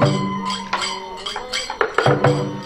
thank you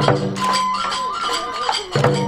Thank you.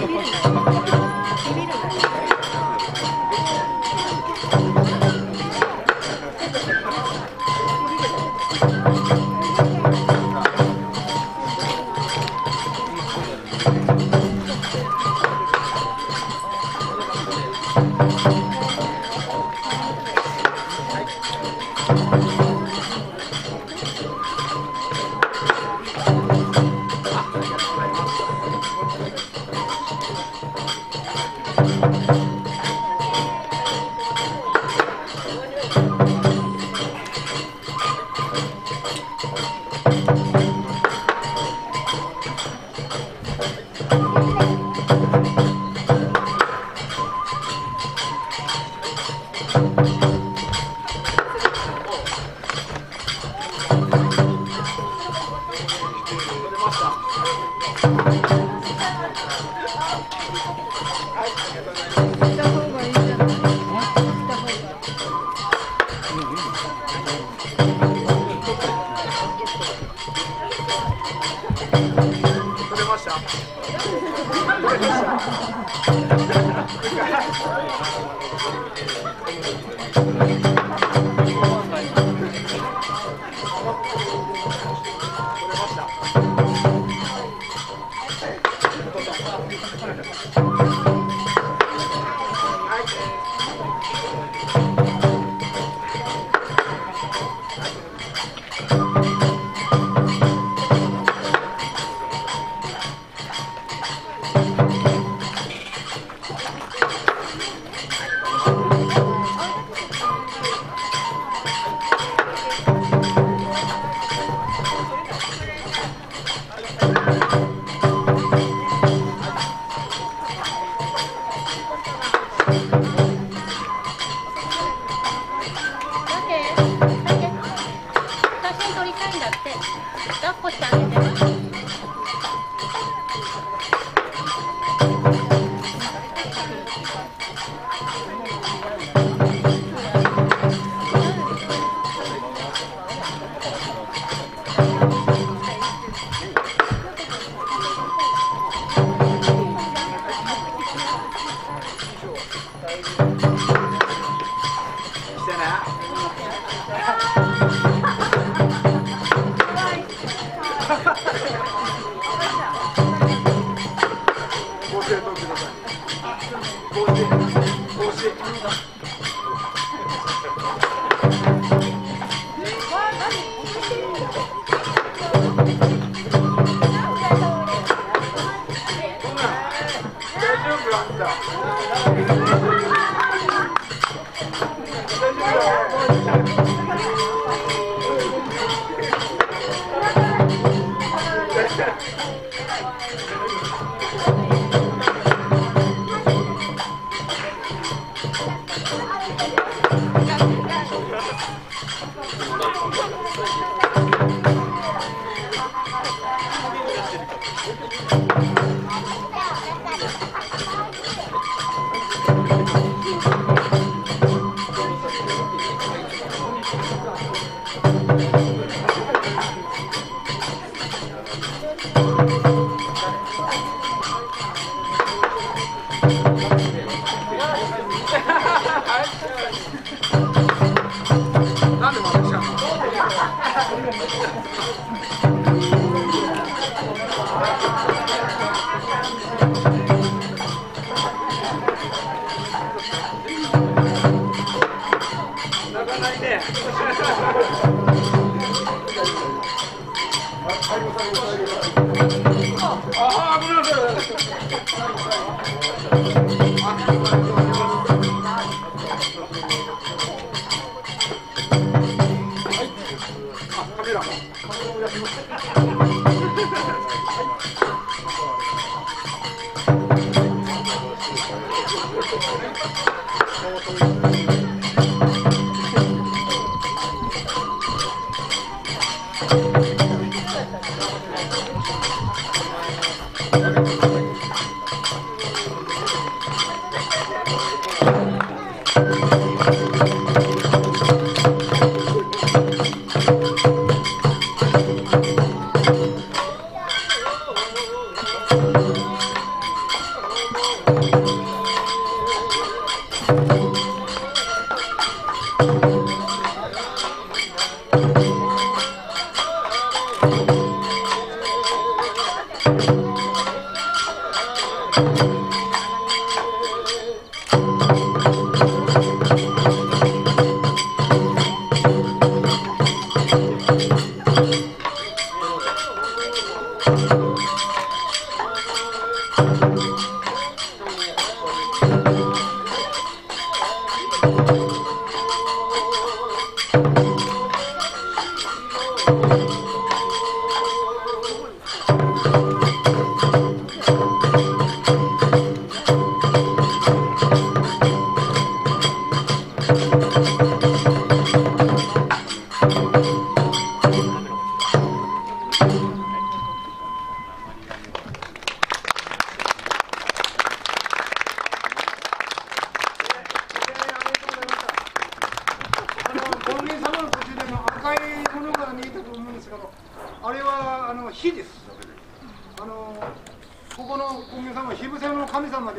ちょっあり Thank you.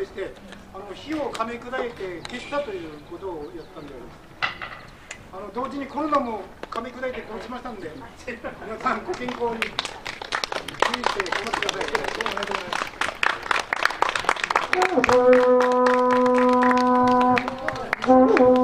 りしてあの火を噛み砕いて消したということをやったんであります。あの同時にコロナも噛み砕いて殺しましたんで皆さんご健康に注意してお待ちください。どうもありがとうございます。